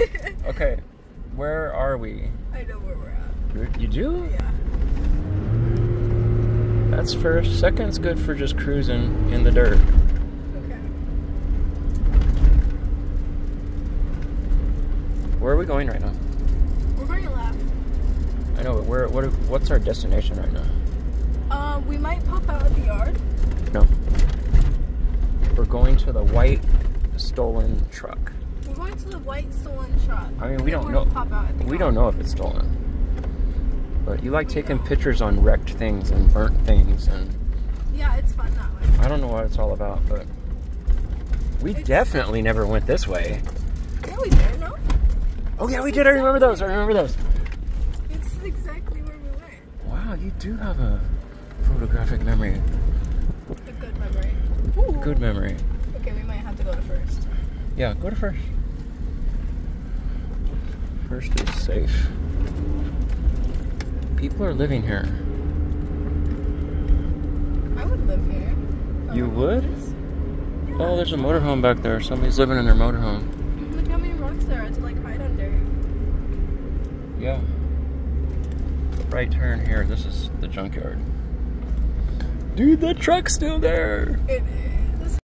okay, where are we? I know where we're at. You do? Yeah. That's first. Second's good for just cruising in the dirt. Okay. Where are we going right now? We're going to left. I know, but where? What? What's our destination right now? Um, we might pop out of the yard. No. We're going to the white stolen truck. To the white stolen truck. I mean, we don't know. Pop out at the We don't know if it's stolen. But you like We taking pictures on wrecked things and burnt things, and Yeah, it's fun that way. I don't know what it's all about, but we It's- definitely never went this way. Yeah, we did, no? Oh yeah, we did. I remember those. I remember those. It's exactly where we went. Wow, you do have a photographic memory. A good memory. Ooh. Good memory. Okay, we might have to go to first. Yeah, go to first. First is safe. People are living here. I would live here. Oh, You would? Yeah. Oh, there's a motorhome back there. Somebody's living in their motorhome. Look how many rocks there are to like hide under. Yeah. Right turn here. This is the junkyard. Dude, that truck's still there. It is.